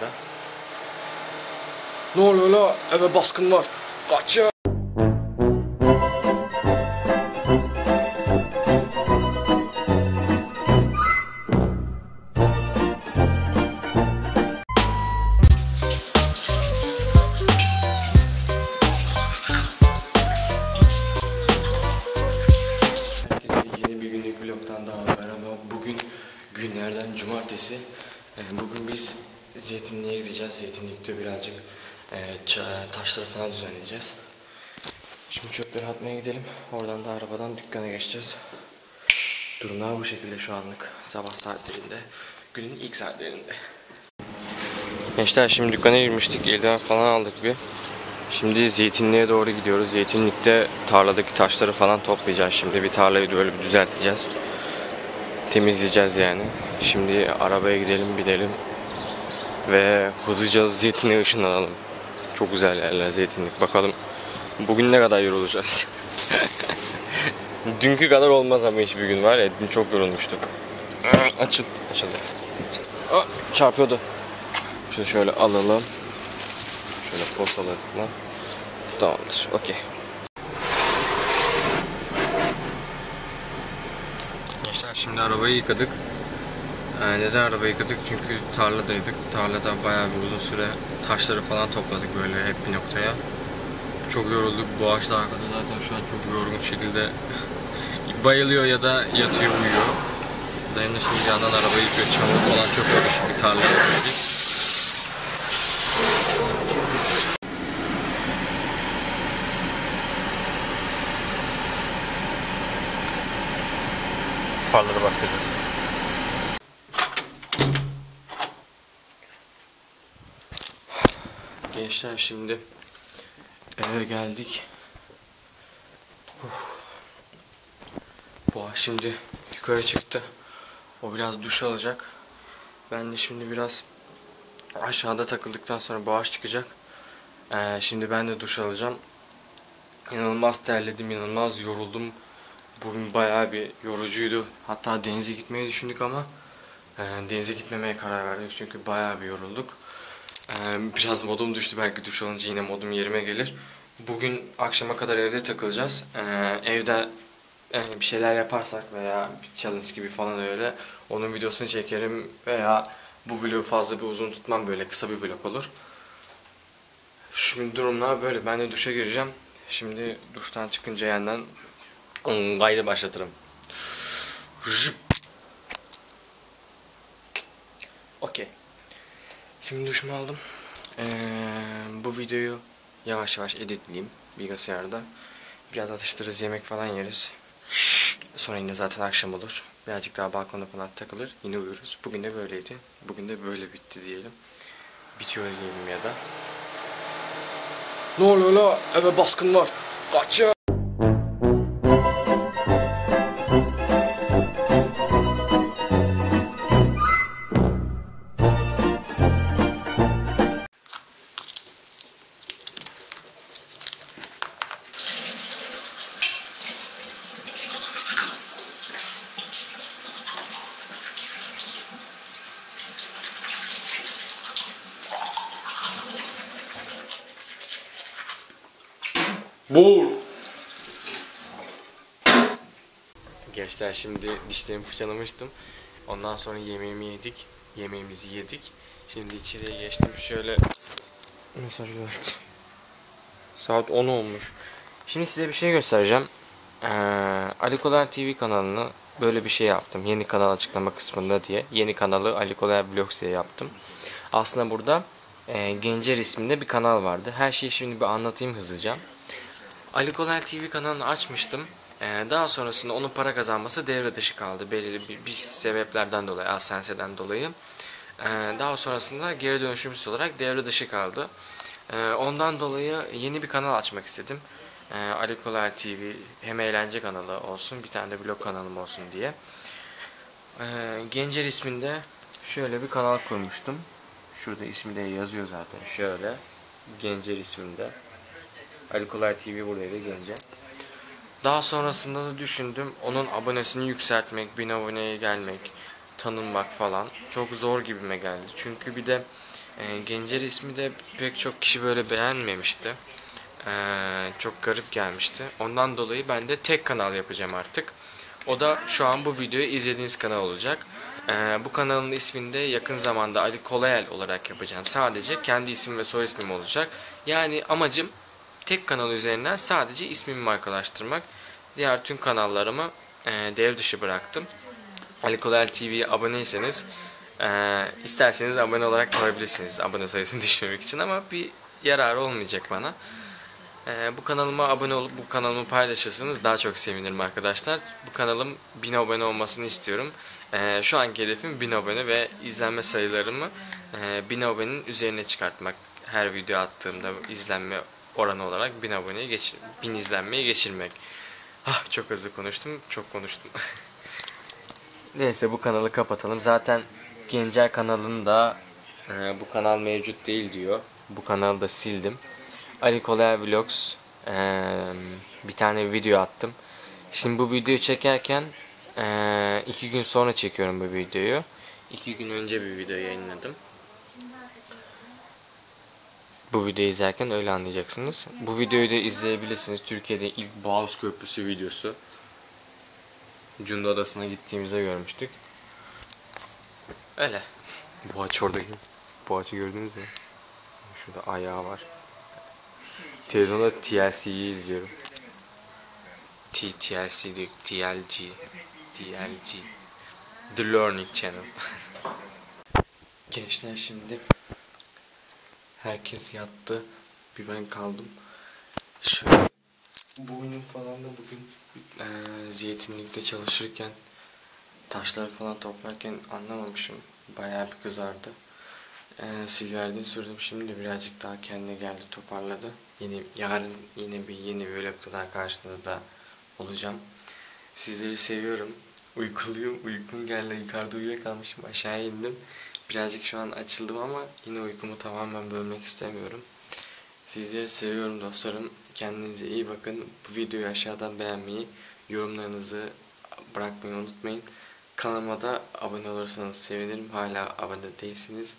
da. Ne oluyor la? Eve baskın var. Kaç ya. Herkese yeni bir günlük vlogtan daha merhaba. Bugün günlerden cumartesi. Ee, Bugün biz Zeytinliğe gideceğiz. Zeytinlikte birazcık e, taşları falan düzenleyeceğiz. Şimdi çöpleri atmaya gidelim. Oradan da arabadan dükkana geçeceğiz. Durumlar bu şekilde şu anlık. Sabah saatlerinde. Günün ilk saatlerinde. Gençler şimdi dükkana girmiştik. Eldiven falan aldık bir. Şimdi Zeytinliğe doğru gidiyoruz. Zeytinlikte tarladaki taşları falan toplayacağız. Şimdi bir tarlayı böyle bir düzelteceğiz. Temizleyeceğiz yani. Şimdi arabaya gidelim gidelim. Ve hızlıca Zeytinliğe ışınlanalım. Çok güzel yerler Zeytinlik. Bakalım bugün ne kadar yorulacağız. Dünkü kadar olmaz ama hiçbir gün var ya. Dün çok yorulmuştuk. Açıl. Açıldı. Çarpıyordu. Şunu şöyle alalım. Şöyle postaladık mı? Tamamdır. Okey. Gençler şimdi arabayı yıkadık. Ee, neden arabayı yıkadık? Çünkü tarladaydık. Tarlada bayağı bir uzun süre taşları falan topladık böyle hep bir noktaya. Çok yorulduk. Bu ağaç da arkada zaten şu an çok yorgun şekilde bayılıyor ya da yatıyor uyuyor. Dayım da şimdi yandan arabayı yıkıyor. Çamur falan çok oldu çünkü tarlaya gittik. Farlara bakacağız. Gençler şimdi eve geldik. Uf. Boğa şimdi yukarı çıktı. O biraz duş alacak. Ben de şimdi biraz aşağıda takıldıktan sonra boğaç çıkacak. Ee, şimdi ben de duş alacağım. İnanılmaz terledim, inanılmaz yoruldum. Bugün bayağı bir yorucuydu. Hatta denize gitmeyi düşündük ama e, denize gitmemeye karar verdik çünkü bayağı bir yorulduk. E, biraz modum düştü belki duş alınca yine modum yerime gelir. Bugün akşama kadar evde takılacağız. E, evde e, bir şeyler yaparsak veya bir challenge gibi falan öyle onun videosunu çekerim veya bu vlogu fazla bir uzun tutmam böyle kısa bir vlog olur. Şimdi durumlar böyle. Ben de duşa gireceğim. Şimdi duştan çıkınca yandan Kaydı başlatırım. Jüp. Okey. Şimdi duşumu aldım. Ee, bu videoyu yavaş yavaş editleyeyim bilgisayarda. Biraz atıştırırız, yemek falan yeriz. Sonra yine zaten akşam olur. Birazcık daha balkonda falan takılır. Yine uyuruz. Bugün de böyleydi. Bugün de böyle bitti diyelim. Bitiyor diyelim ya da. Ne oluyor la? Eve baskın var. Kaç Bul. Gençler şimdi dişlerimi fırçalamıştım. Ondan sonra yemeğimi yedik. Yemeğimizi yedik. Şimdi içeriye geçtim. Şöyle mesaj geldi. Saat 10 olmuş. Şimdi size bir şey göstereceğim. Ee, Ali Kolar TV kanalını böyle bir şey yaptım. Yeni kanal açıklama kısmında diye. Yeni kanalı Ali Kolar Vlogs diye yaptım. Aslında burada e, Gencer isminde bir kanal vardı. Her şeyi şimdi bir anlatayım hızlıca. Ali Kolay TV kanalını açmıştım. Ee, daha sonrasında onun para kazanması devre dışı kaldı. Belirli bir, sebeplerden dolayı, AdSense'den dolayı. Ee, daha sonrasında geri dönüşümsüz olarak devre dışı kaldı. Ee, ondan dolayı yeni bir kanal açmak istedim. Ee, Ali Kolay TV hem eğlence kanalı olsun, bir tane de vlog kanalım olsun diye. Gencer isminde şöyle bir kanal kurmuştum. Şurada ismi de yazıyor zaten. Şöyle. Gencer isminde. Ali Kolay TV buradaydı gence. Daha sonrasında da düşündüm onun abonesini yükseltmek, bin aboneye gelmek, tanınmak falan çok zor gibime geldi. Çünkü bir de E, Gencer ismi de pek çok kişi böyle beğenmemişti. E, çok garip gelmişti. Ondan dolayı ben de tek kanal yapacağım artık. O da şu an bu videoyu izlediğiniz kanal olacak. E, bu kanalın ismini de yakın zamanda Ali Kolayel olarak yapacağım. Sadece kendi isim ve soy ismim olacak. Yani amacım tek kanal üzerinden sadece ismimi markalaştırmak. Diğer tüm kanallarımı e, dev dışı bıraktım. Ali Kolayel TV'ye aboneyseniz e, isterseniz abone olarak kalabilirsiniz abone sayısını düşürmek için ama bir yararı olmayacak bana. E, bu kanalıma abone olup bu kanalımı paylaşırsanız daha çok sevinirim arkadaşlar. Bu kanalım 1000 abone olmasını istiyorum. E, şu anki hedefim 1000 abone ve izlenme sayılarımı e, 1000 abonenin üzerine çıkartmak. Her video attığımda izlenme oranı olarak 1000 aboneye geçir 1000 izlenmeye geçirmek. Ah çok hızlı konuştum, çok konuştum. Neyse bu kanalı kapatalım. Zaten Gencer kanalında e, bu kanal mevcut değil diyor. Bu kanalı da sildim. Ali Kolay Vlogs e, bir tane video attım. Şimdi bu videoyu çekerken e, iki gün sonra çekiyorum bu videoyu. İki gün önce bir video yayınladım. Bu videoyu izlerken öyle anlayacaksınız. Bu videoyu da izleyebilirsiniz. Türkiye'de ilk Boğaz Köprüsü videosu. Cunda Adası'na gittiğimizde görmüştük. Öyle. Bu ağaç oradaki. Bu ağaçı gördünüz mü? Şurada ayağı var. Televizyonda TLC'yi izliyorum. T TLC değil, TLG. TLG. The Learning Channel. Gençler şimdi herkes yattı. Bir ben kaldım. Şöyle boynum falan da bugün eee zeytinlikte çalışırken taşlar falan toplarken anlamamışım. Bayağı bir kızardı. Eee sigaretten sürdüm. Şimdi birazcık daha kendine geldi toparladı. Yeni yarın yine bir yeni bir vlogda daha karşınızda olacağım. Sizleri seviyorum. Uykuluyum. Uykum geldi. Yukarıda uyuyakalmışım. Aşağı indim. Birazcık şu an açıldım ama yine uykumu tamamen bölmek istemiyorum. Sizleri seviyorum dostlarım. Kendinize iyi bakın. Bu videoyu aşağıdan beğenmeyi, yorumlarınızı bırakmayı unutmayın. Kanalıma da abone olursanız sevinirim. Hala abone değilsiniz.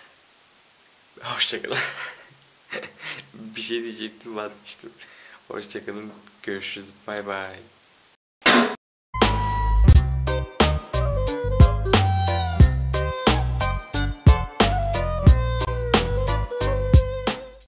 Hoşçakalın. bir şey diyecektim vazgeçtim. Hoşçakalın. Görüşürüz. Bay bay.